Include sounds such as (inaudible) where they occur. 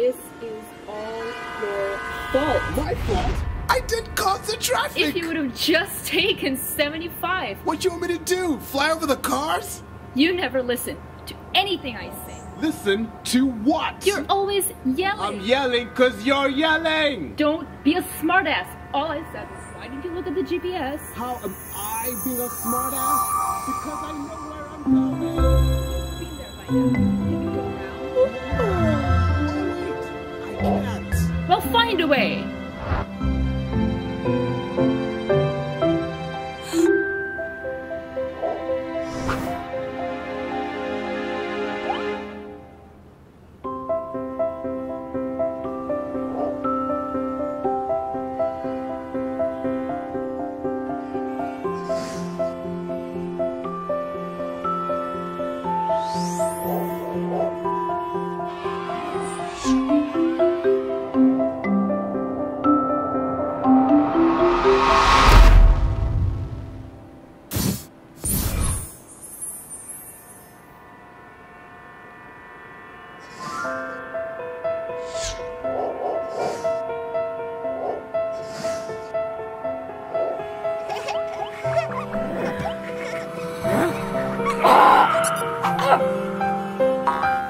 is all your fault. My fault? I didn't cause the traffic! If you would have just (laughs) taken 75. What you want me to do? Fly over the cars? You never listen to anything I say. Listen to what? You're always yelling. I'm yelling because you're yelling! Don't be a smartass. All I said was, why didn't you look at the GPS? How am I being a smartass? Because I know where I'm going! Been there by now. Can Bye.